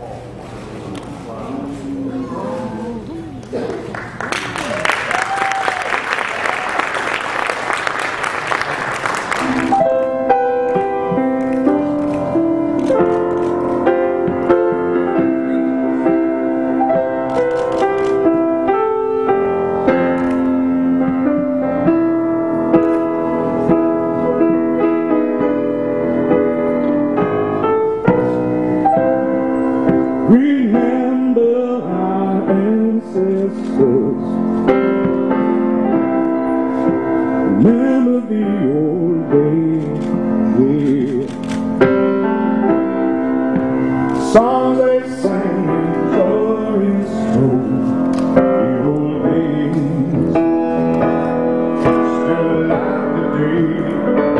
Remember ancestors. Remember the old days. Yeah. Songs they sang in glorious home. The old days. Still alive today. Remember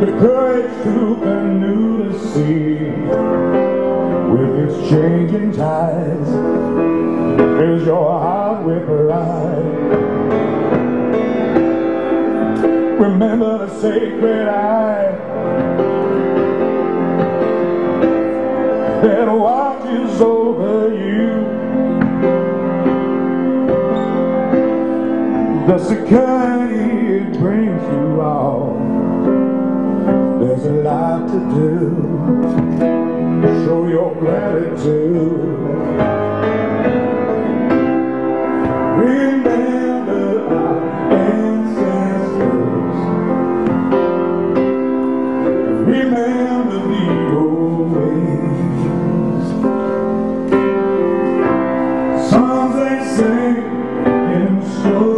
The courage to canoe the sea with its changing tides fills your heart with pride. Remember the sacred eye that watches over you. The security it brings you all. There's a lot to do. Show your gratitude. Songs they sing in stories